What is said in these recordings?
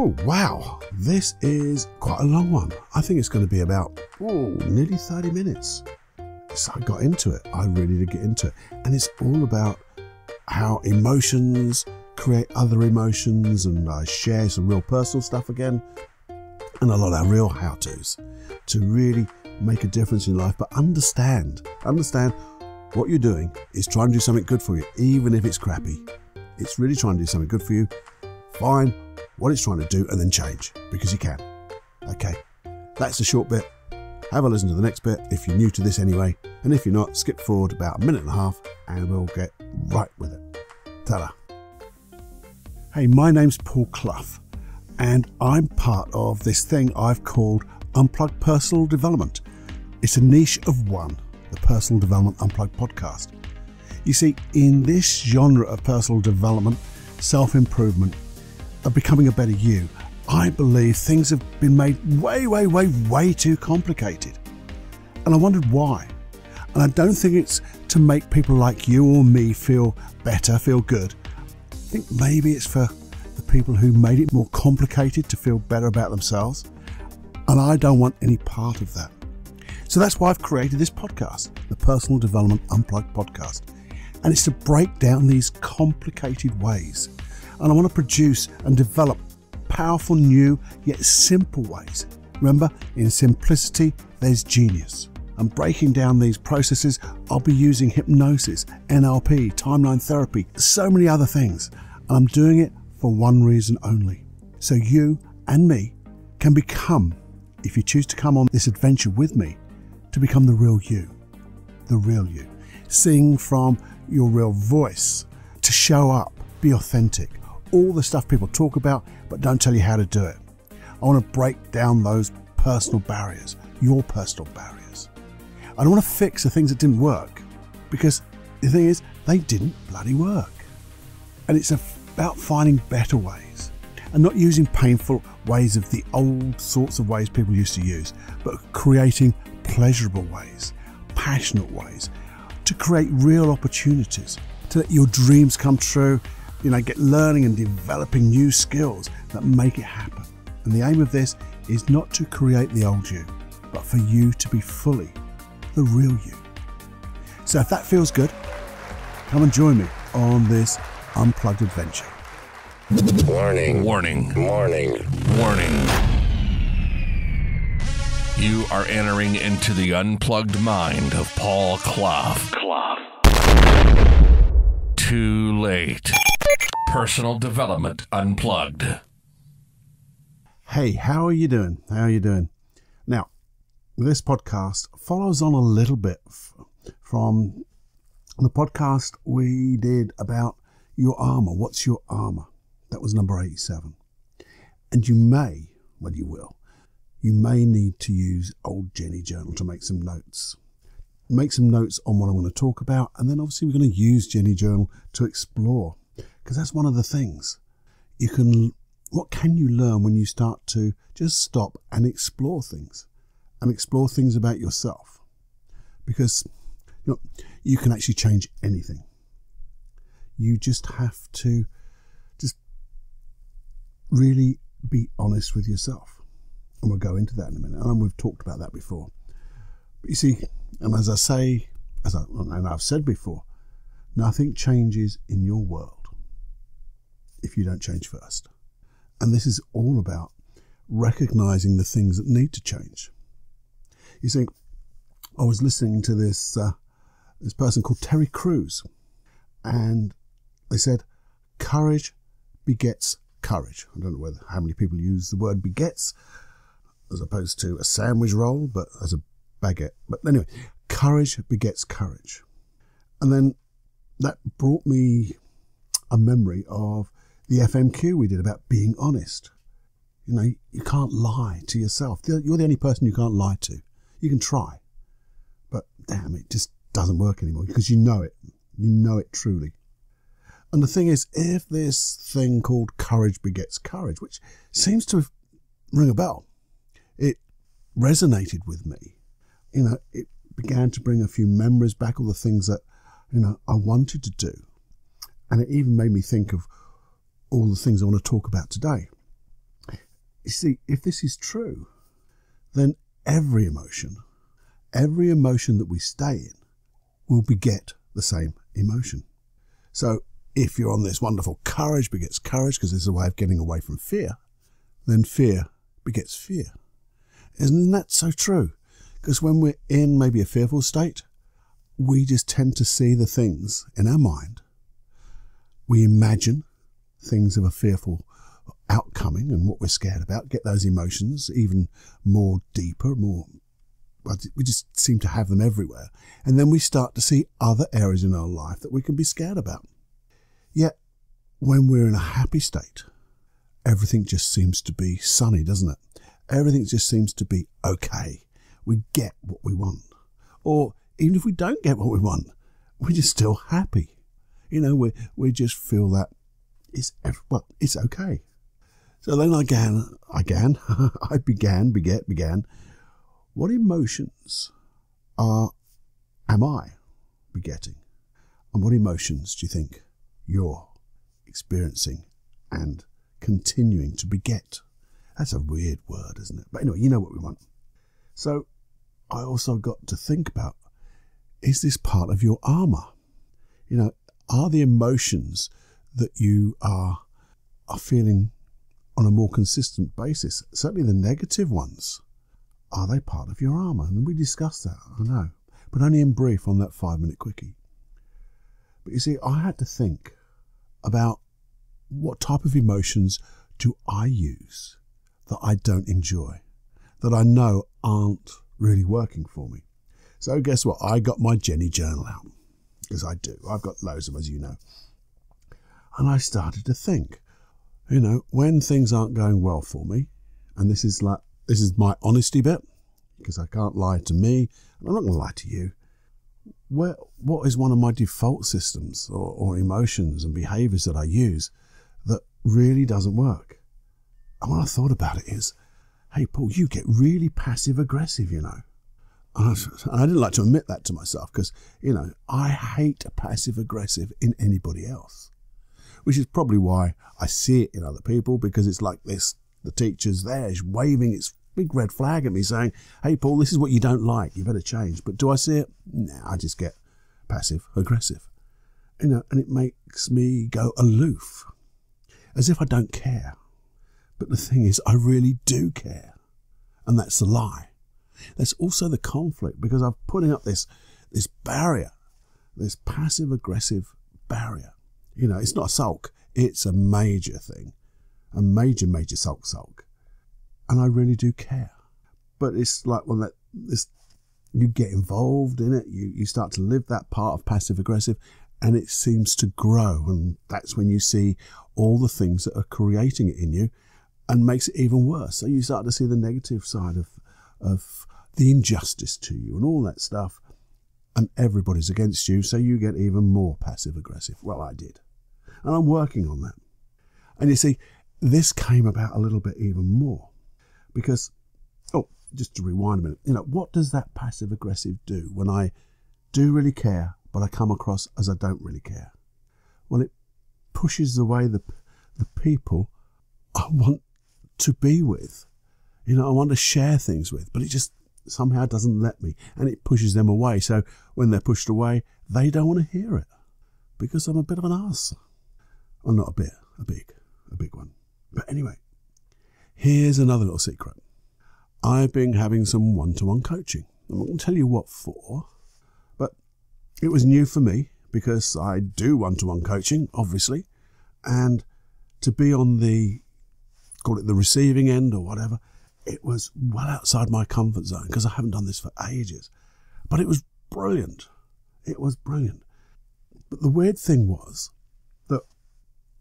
Oh, wow. This is quite a long one. I think it's going to be about oh, nearly 30 minutes. So I got into it. I really did get into it. And it's all about how emotions create other emotions, and I share some real personal stuff again, and a lot of real how to's to really make a difference in life. But understand, understand what you're doing is trying to do something good for you, even if it's crappy. It's really trying to do something good for you. Find what it's trying to do and then change because you can. Okay, that's the short bit. Have a listen to the next bit if you're new to this anyway. And if you're not, skip forward about a minute and a half and we'll get right with it. Ta Hey, my name's Paul Clough, and I'm part of this thing I've called Unplugged Personal Development. It's a niche of one, the Personal Development Unplugged podcast. You see, in this genre of personal development, self improvement, of becoming a better you, I believe things have been made way, way, way, way too complicated. And I wondered why. And I don't think it's to make people like you or me feel better, feel good. I think maybe it's for the people who made it more complicated to feel better about themselves. And I don't want any part of that. So that's why I've created this podcast, the Personal Development Unplugged podcast. And it's to break down these complicated ways. And I want to produce and develop powerful, new, yet simple ways. Remember, in simplicity, there's genius. And breaking down these processes, I'll be using hypnosis, NLP, timeline therapy, so many other things. And I'm doing it for one reason only. So you and me can become, if you choose to come on this adventure with me, to become the real you. The real you. Sing from your real voice, to show up, be authentic. All the stuff people talk about but don't tell you how to do it. I want to break down those personal barriers, your personal barriers. I don't want to fix the things that didn't work because the thing is, they didn't bloody work. And it's about finding better ways and not using painful ways of the old sorts of ways people used to use, but creating pleasurable ways, passionate ways to create real opportunities to let your dreams come true you know, get learning and developing new skills that make it happen. And the aim of this is not to create the old you, but for you to be fully the real you. So if that feels good, come and join me on this unplugged adventure. Warning. Warning. Warning. Warning. You are entering into the unplugged mind of Paul Clough. Clough. Too late. Personal Development Unplugged. Hey, how are you doing? How are you doing? Now, this podcast follows on a little bit from the podcast we did about your armor. What's your armor? That was number 87. And you may, well, you will, you may need to use Old Jenny Journal to make some notes. Make some notes on what I'm going to talk about, and then obviously we're going to use Jenny Journal to explore because that's one of the things. You can what can you learn when you start to just stop and explore things and explore things about yourself? Because you know you can actually change anything. You just have to just really be honest with yourself. And we'll go into that in a minute. And we've talked about that before. But you see and as i say as I, and i've said before nothing changes in your world if you don't change first. And this is all about recognizing the things that need to change. You see, I was listening to this uh, this person called Terry Crews, and they said, "Courage begets courage." I don't know whether how many people use the word begets as opposed to a sandwich roll, but as a baguette. But anyway, courage begets courage, and then that brought me a memory of the FMQ we did about being honest. You know, you can't lie to yourself. You're the only person you can't lie to. You can try, but damn, it just doesn't work anymore because you know it. You know it truly. And the thing is, if this thing called courage begets courage, which seems to ring a bell, it resonated with me. You know, it began to bring a few memories back, all the things that, you know, I wanted to do. And it even made me think of all the things I want to talk about today. you see, if this is true, then every emotion, every emotion that we stay in, will beget the same emotion. So if you're on this wonderful courage begets courage, because it's a way of getting away from fear, then fear begets fear. Isn't that so true? Because when we're in maybe a fearful state, we just tend to see the things in our mind. We imagine things of a fearful outcoming and what we're scared about, get those emotions even more deeper, more. We just seem to have them everywhere. And then we start to see other areas in our life that we can be scared about. Yet, when we're in a happy state, everything just seems to be sunny, doesn't it? Everything just seems to be okay. We get what we want. Or even if we don't get what we want, we're just still happy. You know, we, we just feel that it's, well, it's okay. So then I began, I began, I began, beget, began. What emotions are, am I begetting? And what emotions do you think you're experiencing and continuing to beget? That's a weird word, isn't it? But anyway, you know what we want. So I also got to think about is this part of your armor? You know, are the emotions that you are are feeling on a more consistent basis, certainly the negative ones, are they part of your armor? And we discussed that, I know, but only in brief on that five minute quickie. But you see, I had to think about what type of emotions do I use that I don't enjoy, that I know aren't really working for me. So guess what? I got my Jenny journal out because I do. I've got loads of, them, as you know. And I started to think, you know, when things aren't going well for me, and this is like, this is my honesty bit, because I can't lie to me, and I'm not going to lie to you. Where, what is one of my default systems or, or emotions and behaviors that I use that really doesn't work? And what I thought about it is, hey, Paul, you get really passive aggressive, you know. And I, didn't like to admit that to myself because, you know, I hate passive aggressive in anybody else, which is probably why I see it in other people because it's like this the teacher's there, waving its big red flag at me saying, hey, Paul, this is what you don't like. You better change. But do I see it? Nah, I just get passive aggressive. You know, and it makes me go aloof as if I don't care. But the thing is, I really do care. And that's the lie. There's also the conflict because I'm putting up this, this barrier, this passive aggressive barrier. You know, it's not a sulk, it's a major thing, a major, major sulk sulk. And I really do care. But it's like when that, this, you get involved in it, you, you start to live that part of passive aggressive and it seems to grow. And that's when you see all the things that are creating it in you and makes it even worse. So you start to see the negative side of, of the injustice to you and all that stuff. And everybody's against you, so you get even more passive aggressive. Well, I did. And I'm working on that. And you see, this came about a little bit even more because, oh, just to rewind a minute, you know, what does that passive aggressive do when I do really care, but I come across as I don't really care? Well, it pushes away the, the people I want to be with. You know, I want to share things with, but it just somehow doesn't let me and it pushes them away. So when they're pushed away, they don't want to hear it because I'm a bit of an ass. Well, not a bit, a big, a big one. But anyway, here's another little secret. I've been having some one to one coaching. I'm not going to tell you what for, but it was new for me because I do one to one coaching, obviously, and to be on the call it the receiving end or whatever, it was well outside my comfort zone because I haven't done this for ages. But it was brilliant. It was brilliant. But the weird thing was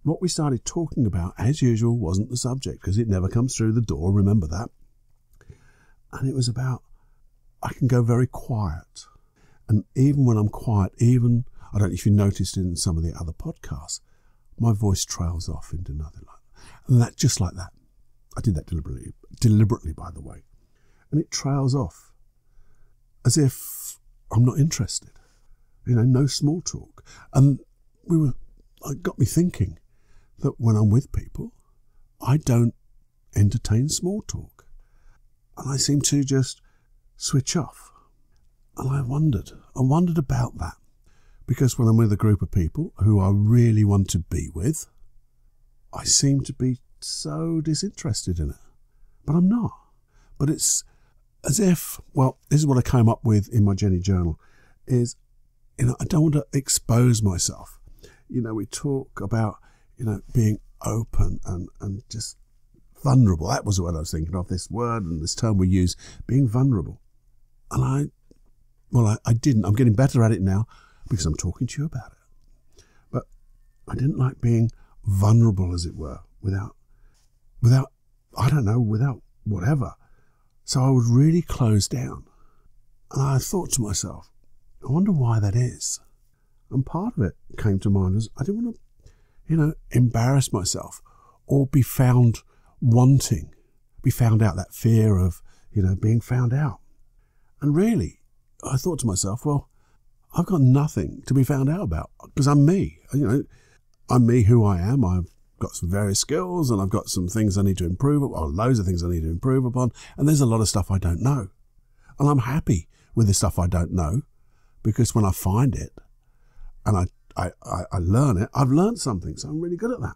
what we started talking about, as usual, wasn't the subject because it never comes through the door. Remember that. And it was about I can go very quiet. And even when I'm quiet, even, I don't know if you noticed in some of the other podcasts, my voice trails off into nothing like that. And that, just like that. I did that deliberately, deliberately, by the way. And it trails off as if I'm not interested. You know, no small talk. And we were, it got me thinking that when I'm with people, I don't entertain small talk. And I seem to just switch off. And I wondered, I wondered about that. Because when I'm with a group of people who I really want to be with, I seem to be so disinterested in it. But I'm not. But it's as if, well, this is what I came up with in my Jenny journal, is, you know, I don't want to expose myself. You know, we talk about, you know, being open and, and just vulnerable. That was what I was thinking of, this word and this term we use, being vulnerable. And I, well, I, I didn't. I'm getting better at it now because I'm talking to you about it. But I didn't like being vulnerable, as it were, without, without, I don't know, without whatever. So I would really close down. And I thought to myself, I wonder why that is. And part of it came to mind was I didn't want to, you know, embarrass myself or be found wanting, be found out, that fear of, you know, being found out. And really, I thought to myself, well, I've got nothing to be found out about because I'm me. You know, I'm me who I am. I've got some various skills and I've got some things I need to improve or loads of things I need to improve upon. And there's a lot of stuff I don't know. And I'm happy with the stuff I don't know because when I find it and I, I, I, I learn it, I've learned something. So I'm really good at that.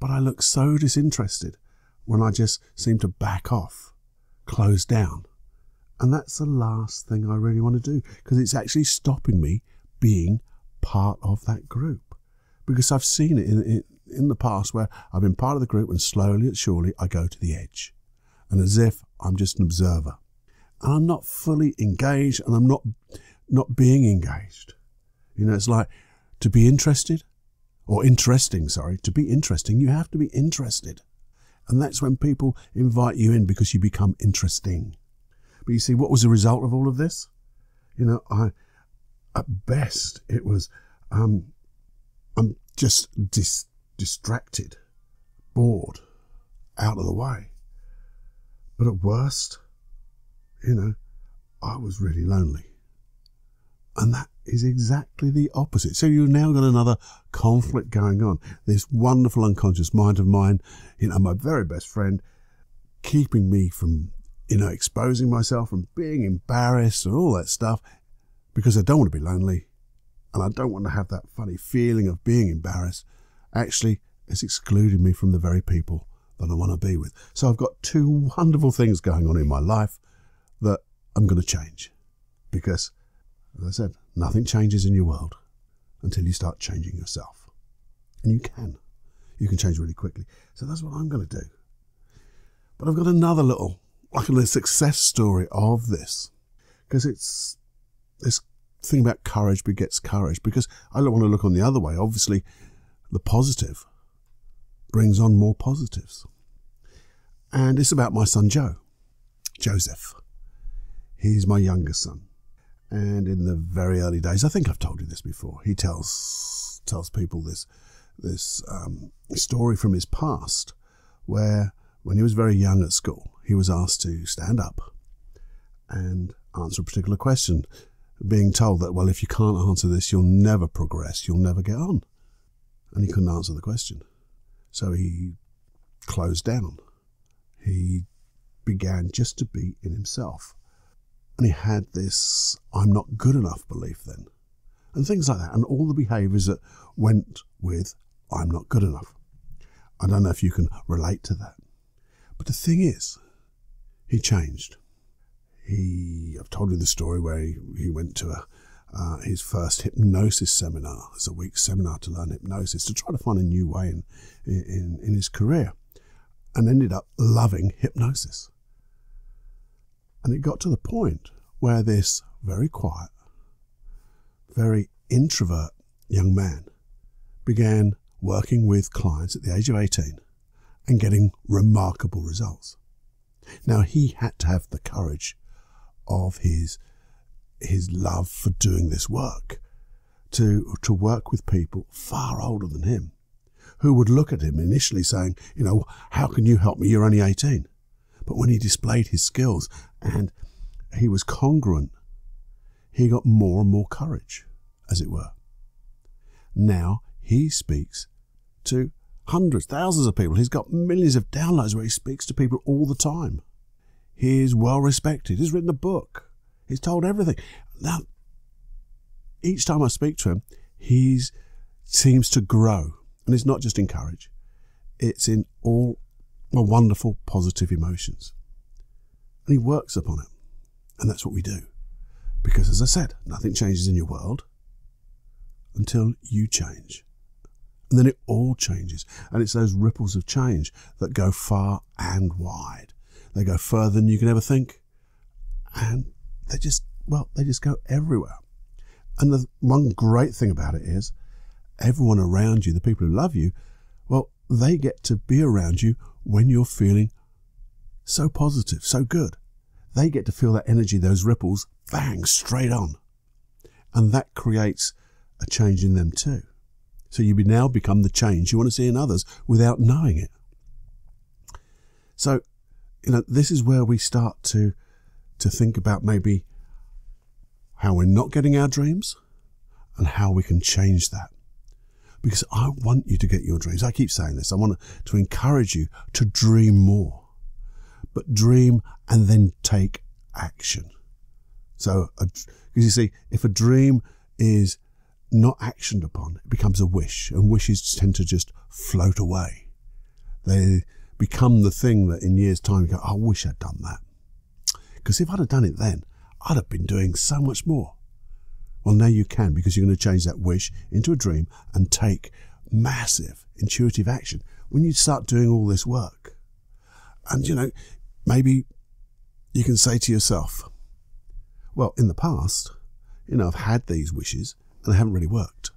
But I look so disinterested when I just seem to back off, close down. And that's the last thing I really want to do because it's actually stopping me being part of that group because I've seen it in, in, in the past where I've been part of the group and slowly but surely I go to the edge. And as if I'm just an observer. And I'm not fully engaged and I'm not not being engaged. You know, it's like to be interested or interesting, sorry, to be interesting, you have to be interested. And that's when people invite you in because you become interesting. But you see, what was the result of all of this? You know, I, at best, it was, um, I'm just dis- distracted, bored, out of the way. But at worst, you know, I was really lonely. And that is exactly the opposite. So you've now got another conflict going on. This wonderful unconscious mind of mine, you know, my very best friend, keeping me from, you know, exposing myself and being embarrassed and all that stuff because I don't want to be lonely and I don't want to have that funny feeling of being embarrassed actually it's excluded me from the very people that I want to be with. So I've got two wonderful things going on in my life that I'm going to change. Because, as I said, nothing changes in your world until you start changing yourself. And you can. You can change really quickly. So that's what I'm going to do. But I've got another little, like a success story of this. Because it's this thing about courage begets courage. Because I don't want to look on the other way. Obviously, the positive brings on more positives. And it's about my son Joe, Joseph. He's my youngest son. And in the very early days, I think I've told you this before, he tells tells people this this um, story from his past, where when he was very young at school, he was asked to stand up and answer a particular question, being told that, well, if you can't answer this, you'll never progress, you'll never get on and he couldn't answer the question. So he closed down. He began just to be in himself. And he had this I'm not good enough belief then. And things like that. And all the behaviors that went with I'm not good enough. I don't know if you can relate to that. But the thing is, he changed. He, I've told you the story where he, he went to a, uh, his first hypnosis seminar. It's a week seminar to learn hypnosis to try to find a new way in, in, in his career and ended up loving hypnosis. And it got to the point where this very quiet, very introvert young man began working with clients at the age of 18 and getting remarkable results. Now, he had to have the courage of his his love for doing this work to to work with people far older than him who would look at him initially saying, you know, how can you help me? You're only 18. But when he displayed his skills and he was congruent, he got more and more courage, as it were. Now he speaks to hundreds, thousands of people. He's got millions of downloads where he speaks to people all the time. He is well respected. He's written a book. He's told everything. Now, each time I speak to him, he seems to grow. And it's not just in courage, it's in all the wonderful positive emotions. And he works upon it. And that's what we do. Because as I said, nothing changes in your world until you change. And then it all changes. And it's those ripples of change that go far and wide. They go further than you can ever think. And they just, well, they just go everywhere. And the one great thing about it is everyone around you, the people who love you, they get to be around you when you're feeling so positive, so good. They get to feel that energy, those ripples, bang, straight on. And that creates a change in them too. So you now become the change you want to see in others without knowing it. So, you know, this is where we start to to think about maybe how we're not getting our dreams and how we can change that. Because I want you to get your dreams. I keep saying this. I want to encourage you to dream more, but dream and then take action. So, because you see, if a dream is not actioned upon, it becomes a wish, and wishes tend to just float away. They become the thing that in years' time you go, I wish I'd done that. Because if I'd have done it then, I'd have been doing so much more. Well, now you can because you're going to change that wish into a dream and take massive intuitive action when you start doing all this work. And, you know, maybe you can say to yourself, well, in the past, you know, I've had these wishes and they haven't really worked.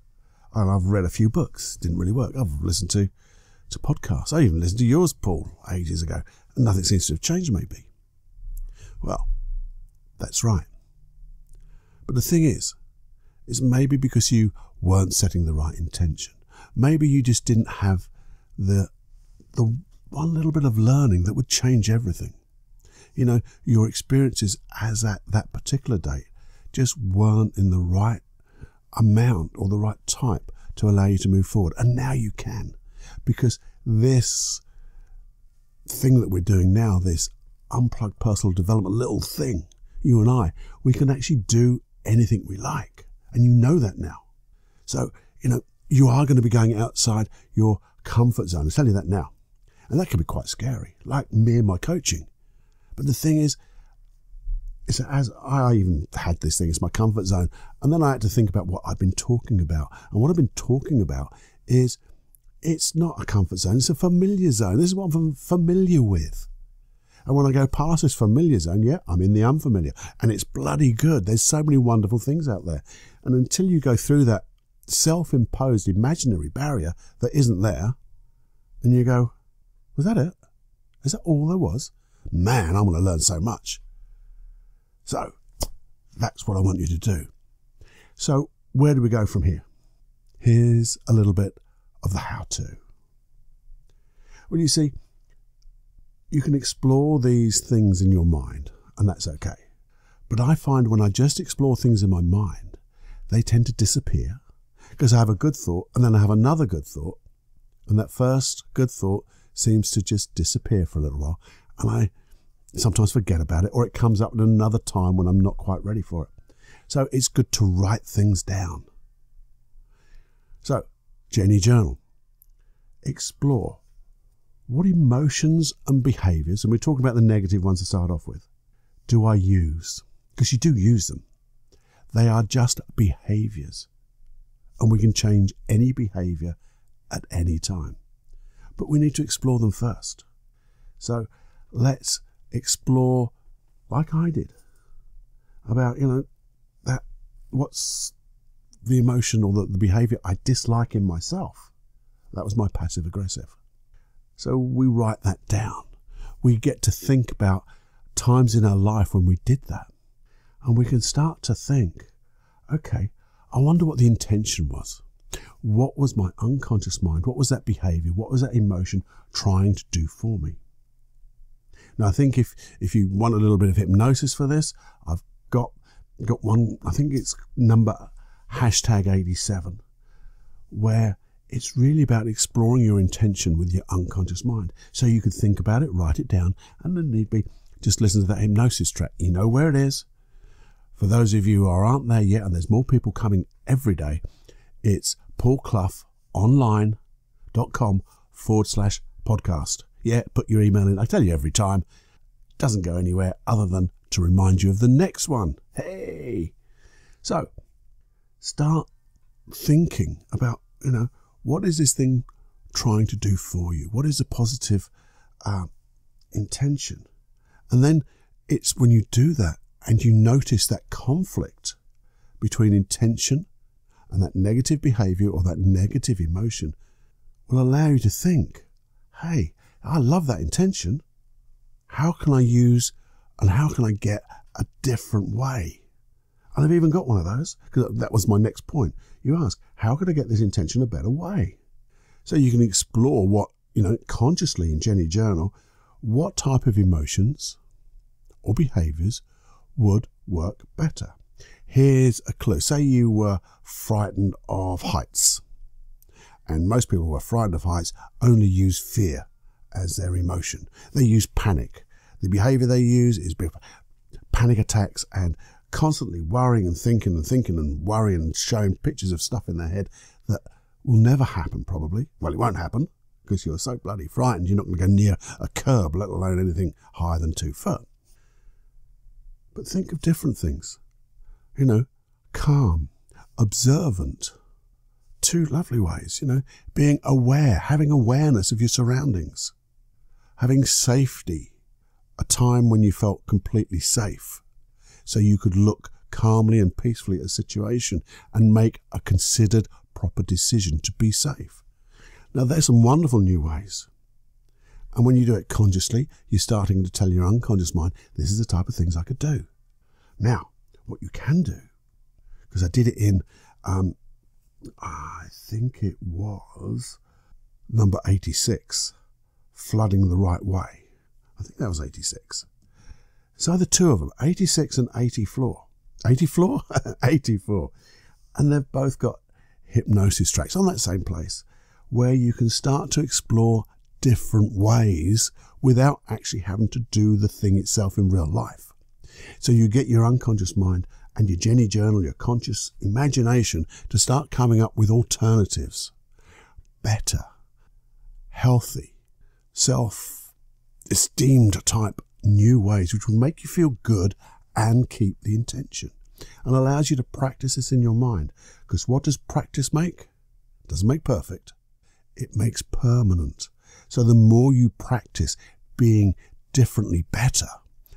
And I've read a few books, didn't really work. I've listened to, to podcasts. I even listened to yours, Paul, ages ago, and nothing seems to have changed, maybe. Well, that's right. But the thing is, is maybe because you weren't setting the right intention. Maybe you just didn't have the the one little bit of learning that would change everything. You know, your experiences as at that particular date just weren't in the right amount or the right type to allow you to move forward. And now you can, because this thing that we're doing now, this unplugged personal development little thing, you and I, we can actually do anything we like. And you know that now. So, you know, you are going to be going outside your comfort zone. I'll tell you that now. And that can be quite scary, like me and my coaching. But the thing is, it's as I even had this thing, it's my comfort zone. And then I had to think about what I've been talking about. And what I've been talking about is it's not a comfort zone, it's a familiar zone. This is what I'm familiar with. And when I go past this familiar zone, yeah, I'm in the unfamiliar. And it's bloody good. There's so many wonderful things out there. And until you go through that self imposed imaginary barrier that isn't there, and you go, was that it? Is that all there was? Man, I'm going to learn so much. So that's what I want you to do. So where do we go from here? Here's a little bit of the how to. Well, you see, you can explore these things in your mind, and that's okay. But I find when I just explore things in my mind, they tend to disappear because I have a good thought and then I have another good thought, and that first good thought seems to just disappear for a little while, and I sometimes forget about it, or it comes up at another time when I'm not quite ready for it. So it's good to write things down. So, Jenny Journal. Explore what emotions and behaviors, and we're talking about the negative ones to start off with, do I use? Because you do use them. They are just behaviors. And we can change any behavior at any time. But we need to explore them first. So let's explore, like I did, about, you know, that what's the emotion or the, the behavior I dislike in myself. That was my passive aggressive. So we write that down. We get to think about times in our life when we did that. And we can start to think, okay, I wonder what the intention was. What was my unconscious mind? What was that behavior? What was that emotion trying to do for me? Now, I think if, if you want a little bit of hypnosis for this, I've got, got one, I think it's number hashtag 87, where It's really about exploring your intention with your unconscious mind. So you could think about it, write it down, and then need be just listen to that hypnosis track. You know where it is. For those of you who aren't there yet, and there's more people coming every day, it's paulcloughonline.com forward slash podcast. Yeah, put your email in. I tell you every time. Doesn't go anywhere other than to remind you of the next one. Hey! So, start thinking about, you know, what is this thing trying to do for you? What is a positive uh, intention? And then it's when you do that and you notice that conflict between intention and that negative behavior or that negative emotion will allow you to think, hey, I love that intention. How can I use and how can I get a different way? And I've even got one of those because that was my next point. You ask, how can I get this intention a better way? So you can explore what, you know, consciously in Jenny Journal, what type of emotions or behaviors would work better. Here's a clue. Say you were frightened of heights. And most people who are frightened of heights only use fear as their emotion. They use panic. The behavior they use is panic attacks and constantly worrying and thinking and thinking and worrying and showing pictures of stuff in their head that will never happen, probably. Well, it won't happen because you're so bloody frightened you're not going to go near a curb, let alone anything higher than two foot. But think of different things. You know, calm, observant. Two lovely ways, you know, being aware, having awareness of your surroundings, having safety, a time when you felt completely safe, so you could look calmly and peacefully at a situation and make a considered proper decision to be safe. Now, there's some wonderful new ways. And when you do it consciously, you're starting to tell your unconscious mind, this is the type of things I could do. Now, what you can do, because I did it in, um, I think it was number 86, Flooding the Right Way. I think that was 86. So the two of them, 86 and 84. 84? 84. And they've both got hypnosis tracks on that same place where you can start to explore different ways without actually having to do the thing itself in real life. So you get your unconscious mind and your Jenny journal, your conscious imagination to start coming up with alternatives, better, healthy, self esteemed type new ways, which will make you feel good and keep the intention and allows you to practice this in your mind. Because what does practice make? It doesn't make perfect. It makes permanent. So the more you practice being differently better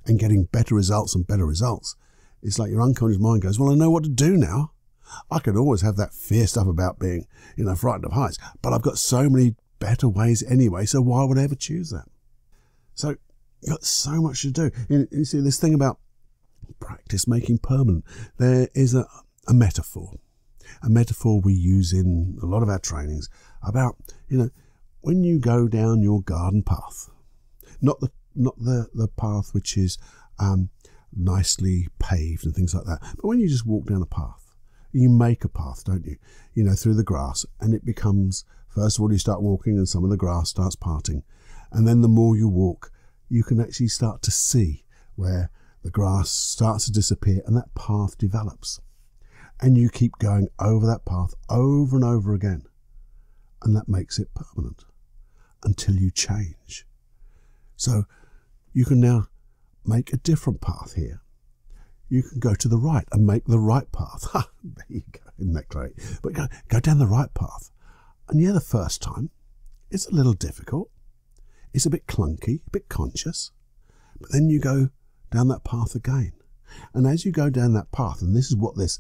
and getting better results and better results, it's like your unconscious mind goes, well, I know what to do now. I could always have that fear stuff about being, you know, frightened of heights, but I've got so many better ways anyway, so why would I ever choose that? So you've got so much to do. You, see, this thing about practice making permanent. There is a, a metaphor, a metaphor we use in a lot of our trainings about, you know, when you go down your garden path, not the not the, the path which is um, nicely paved and things like that, but when you just walk down a path, you make a path, don't you? You know, through the grass, and it becomes first of all you start walking, and some of the grass starts parting, and then the more you walk, you can actually start to see where the grass starts to disappear and that path develops. And you keep going over that path over and over again. And that makes it permanent until you change. So you can now make a different path here. You can go to the right and make the right path. Ha, there you go. Isn't that great? But go, go down the right path. And yeah, the first time, it's a little difficult. It's a bit clunky, a bit conscious. But then you go down that path again. And as you go down that path, and this is what this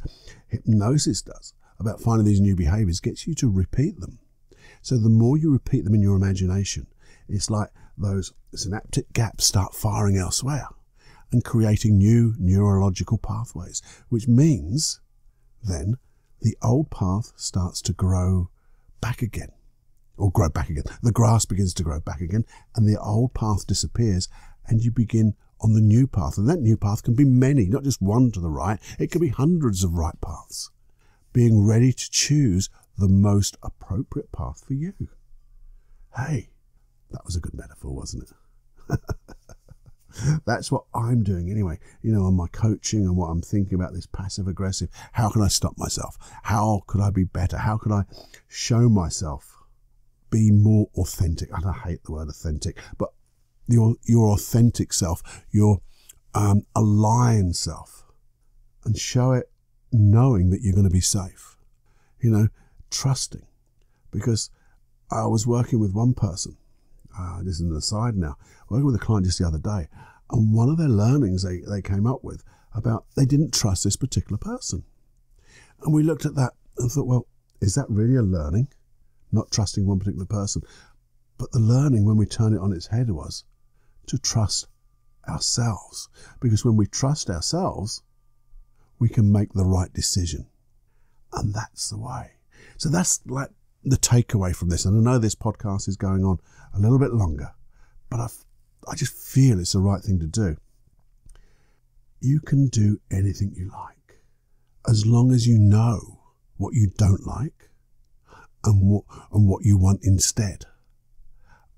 hypnosis does about finding these new behaviors, gets you to repeat them. So the more you repeat them in your imagination, it's like those synaptic gaps start firing elsewhere and creating new neurological pathways, which means then the old path starts to grow back again or grow back again. The grass begins to grow back again and the old path disappears and you begin on the new path. And that new path can be many, not just one to the right. It can be hundreds of right paths. Being ready to choose the most appropriate path for you. Hey, that was a good metaphor, wasn't it? That's what I'm doing anyway. You know, on my coaching and what I'm thinking about this passive aggressive. How can I stop myself? How could I be better? How could I show myself? Be more authentic. And I hate the word authentic, but your your authentic self, your um, aligned self, and show it knowing that you're going to be safe. You know, trusting, because I was working with one person. Uh, this is an aside now. Working with a client just the other day, and one of their learnings they, they came up with about they didn't trust this particular person. And we looked at that and thought, well, is that really a learning? Not trusting one particular person. But the learning when we turn it on its head was to trust ourselves. Because when we trust ourselves, we can make the right decision. And that's the way. So that's like the takeaway from this. And I know this podcast is going on a little bit longer, but i I just feel it's the right thing to do. You can do anything you like as long as you know what you don't like and what, and what you want instead.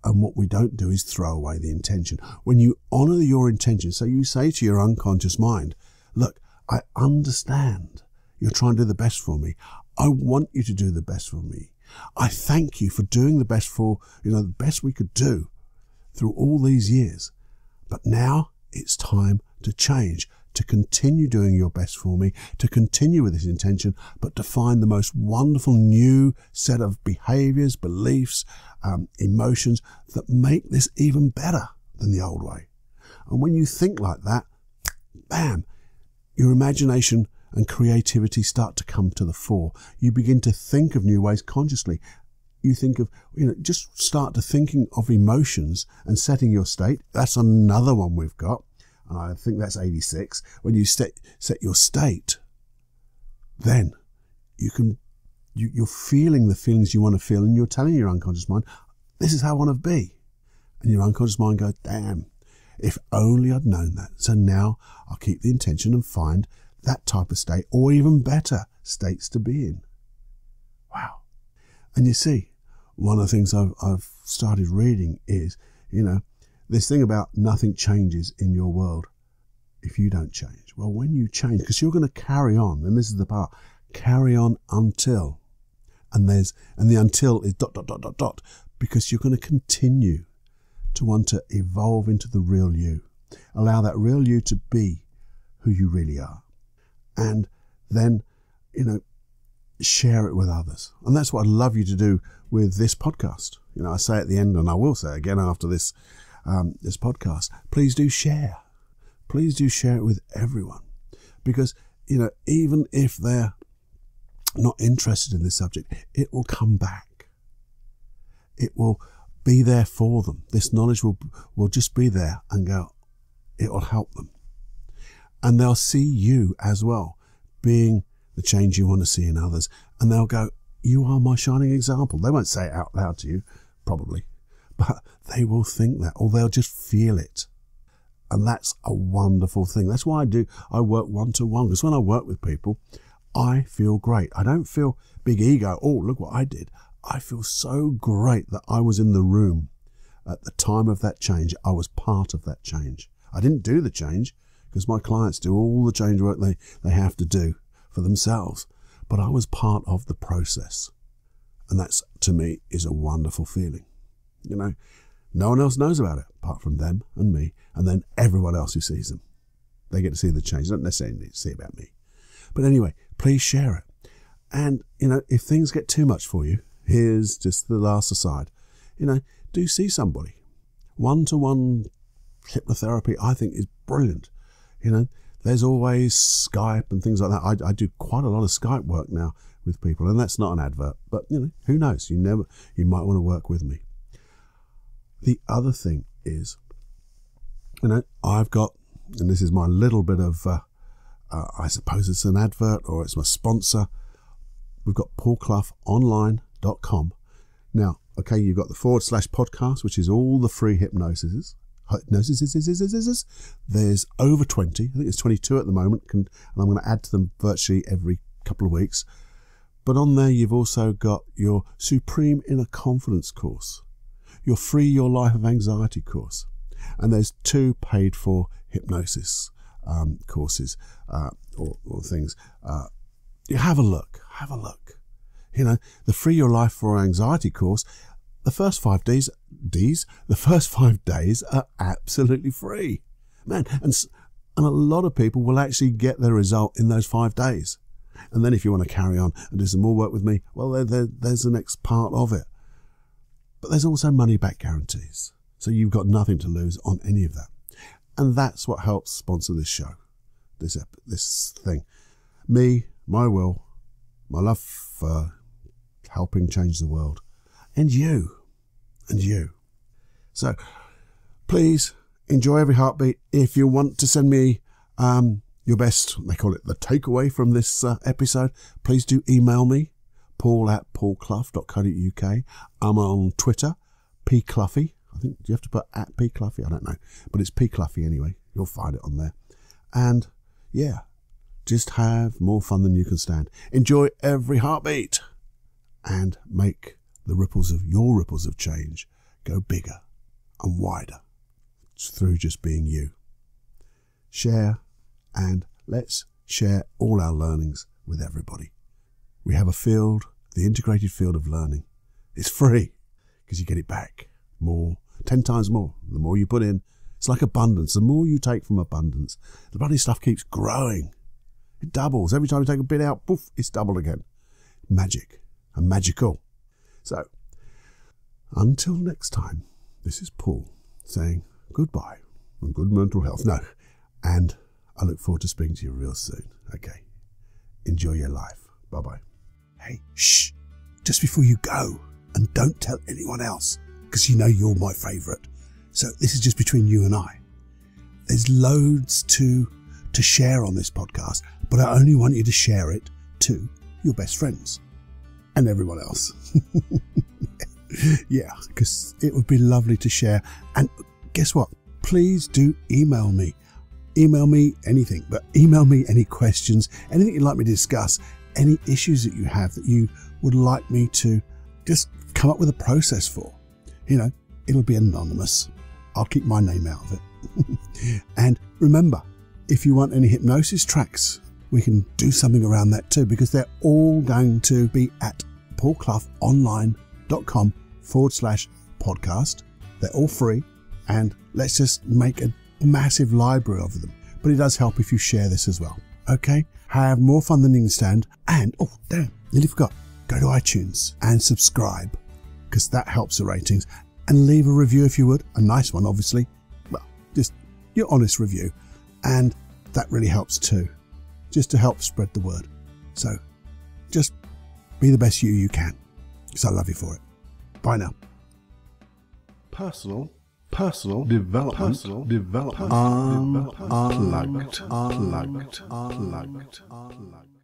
And what we don't do is throw away the intention. When you honor your intention, so you say to your unconscious mind, look, I understand you're trying to do the best for me. I want you to do the best for me. I thank you for doing the best for, you know, the best we could do through all these years. But now it's time to change, to continue doing your best for me, to continue with this intention, but to find the most wonderful new set of behaviors, beliefs, um, emotions that make this even better than the old way. And when you think like that, bam, your imagination and creativity start to come to the fore. You begin to think of new ways consciously. You think of, you know, just start to thinking of emotions and setting your state. That's another one we've got. And I think that's 86. When you set, set your state, then you can, you, you're feeling the feelings you want to feel and you're telling your unconscious mind, this is how I want to be. And your unconscious mind goes, damn, if only I'd known that. So now I'll keep the intention and find that type of state or even better states to be in. Wow. And you see, one of the things I've, I've started reading is, you know, this thing about nothing changes in your world if you don't change. Well, when you change, because you're going to carry on, and this is the part, carry on until, and there's, and the until is dot, dot, dot, dot, dot, because you're going to continue to want to evolve into the real you. Allow that real you to be who you really are and then, you know, share it with others. And that's what I'd love you to do with this podcast. You know, I say at the end, and I will say again after this um, this podcast, please do share. Please do share it with everyone, because you know, even if they're not interested in this subject, it will come back. It will be there for them. This knowledge will will just be there and go. It will help them and they'll see you as well being the change you want to see in others. And they'll go, You are my shining example. They won't say it out loud to you, probably, but they will think that, or they'll just feel it. And that's a wonderful thing. That's why I do, I work one to one, because when I work with people, I feel great. I don't feel big ego. Oh, look what I did. I feel so great that I was in the room at the time of that change. I was part of that change. I didn't do the change, because my clients do all the change work they, they have to do for themselves. But I was part of the process. And that's, to me, is a wonderful feeling. You know, no one else knows about it apart from them and me, and then everyone else who sees them. They get to see the change. They don't necessarily see about me. But anyway, please share it. And, you know, if things get too much for you, here's just the last aside. You know, do see somebody. One to one hypnotherapy, I think, is brilliant. You know, there's always Skype and things like that. I, I do quite a lot of Skype work now with people, and that's not an advert, but you know, who knows? You never, you might want to work with me. The other thing is, you know, I've got, and this is my little bit of, uh, uh, I suppose it's an advert or it's my sponsor. We've got paulcloughonline.com. Now, okay, you've got the forward slash podcast, which is all the free hypnosis hypnosis. There's over 20. I think it's 22 at the moment, and I'm going to add to them virtually every couple of weeks. But on there, you've also got your Supreme Inner Confidence course, your Free Your Life of Anxiety course, and there's two paid for hypnosis um, courses uh, or, or, things. Uh, have a look, have a look. You know, the Free Your Life for Anxiety course, the first five days, D's, the first five days are absolutely free. Man, and, and a lot of people will actually get their result in those five days. And then if you want to carry on and do some more work with me, well, there, there, there's the next part of it. But there's also money back guarantees. So you've got nothing to lose on any of that. And that's what helps sponsor this show, this, this thing. Me, my will, my love for helping change the world, and you, and you. So please enjoy every heartbeat. If you want to send me um, your best, they call it the takeaway from this uh, episode, please do email me, paul at paulclough.co.uk. I'm on Twitter, pcluffy. I think, you have to put at pcluffy? I don't know. But it's pcluffy anyway. You'll find it on there. And yeah, just have more fun than you can stand. Enjoy every heartbeat and make the ripples of your ripples of change go bigger and wider through just being you. Share and let's share all our learnings with everybody. We have a field, the integrated field of learning. It's free because you get it back more, 10 times more. The more you put in, it's like abundance. The more you take from abundance, the bloody stuff keeps growing. It doubles. Every time you take a bit out, poof, it's doubled again. Magic and magical. So, until next time, this is Paul saying goodbye and good mental health. No, and I look forward to speaking to you real soon. Okay. Enjoy your life. Bye bye. Hey, shh. Just before you go, and don't tell anyone else, because you know you're my favourite. So this is just between you and I. There's loads to to share on this podcast, but I only want you to share it to your best friends and everyone else. yeah, because it would be lovely to share. And guess what? Please do email me email me anything, but email me any questions, anything you'd like me to discuss, any issues that you have that you would like me to just come up with a process for. You know, it'll be anonymous. I'll keep my name out of it. and remember, if you want any hypnosis tracks, we can do something around that too, because they're all going to be at paulcloughonline.com forward slash podcast. They're all free. And let's just make a massive library of them, but it does help if you share this as well. Okay? Have more fun than you stand. And, oh, damn, nearly forgot. Go to iTunes and subscribe because that helps the ratings. And leave a review if you would. A nice one, obviously. Well, just your honest review. And that really helps too, just to help spread the word. So just be the best you you can because I love you for it. Bye now. Personal personal development, personal development, unplugged, um, um, unplugged, um, unplugged, unplugged, unplugged.